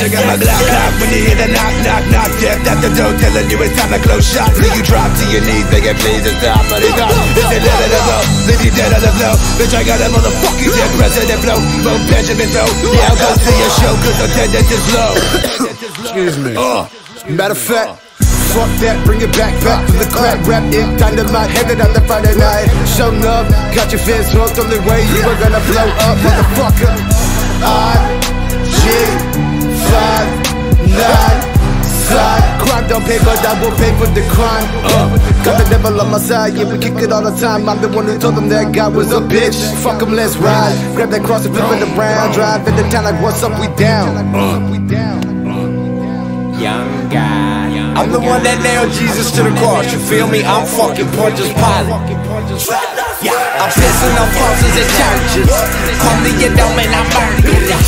I got my Glock clock when you hear the knock, knock, knock. Death at the door telling you it's time to close shop. Till you drop to your knees, begging please to stop. But it's not. It's a let it go. Leave you dead on the floor. Bitch, I got a motherfucking dead president flow. Mo Benjamin flow. Yeah, I'll go to your show cause attendance is low. Excuse me. Uh, Matter of fact, fuck that, bring it back, back to the crack rap ink, dynamite, headed on the Friday night. Showing up, got your fans hooked on the way you were gonna blow up, motherfucker. I, don't pay, but I will pay for the crime. Uh, got the devil on my side, yeah, we kick it all the time. I'm the one who told them that God was a bitch. Fuck him, let's ride. Grab that cross and flip it around. Drive in the town like, what's up, we down. Young guy. I'm the one that nailed Jesus to the cross. You feel me? I'm fucking Pontius Pilate. Yeah, I'm pissing on crosses and churches. Call me your dome and I'm murking.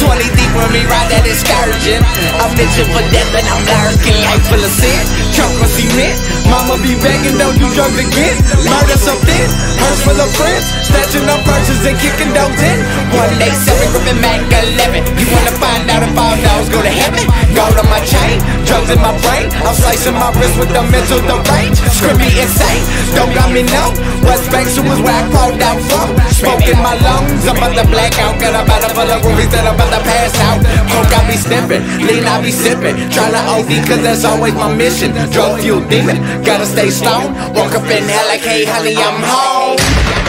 20 deep when we ride that excursion. I'm itching for death and I'm lurking. Life full of sin, trunk of cement. Mama be begging, don't do drugs again. Murder something, hurts for the friends. Snatching up purses and kicking doors in. One day, seven, gripping Mac 11. You wanna find out if all dogs go to heaven? Gold on my chain, drugs in my brain. I'm slicing my wrist with the mental deranged. Scribbly insane, don't got me no. West Bank, so was where I crawled out from. Smoke in my dreams, I'm about to black out. Got about a full of roofies that I'm about to pass out. Coke, I be sniffing, lean, I be sipping. Tryna OD, cause that's always my mission. Drug fuel demon, gotta stay stoned. Walk up in hell like, hey, Holly, I'm home.